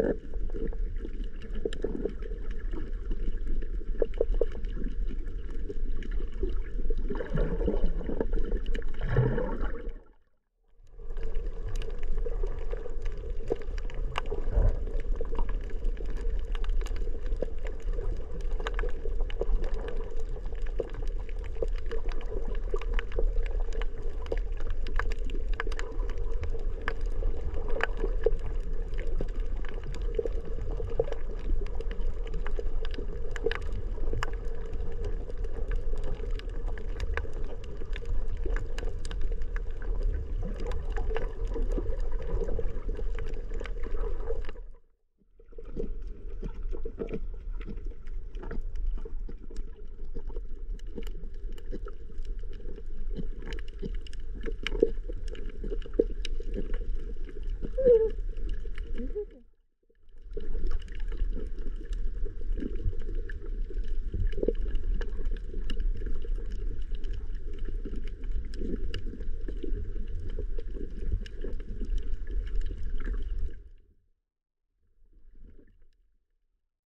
Okay.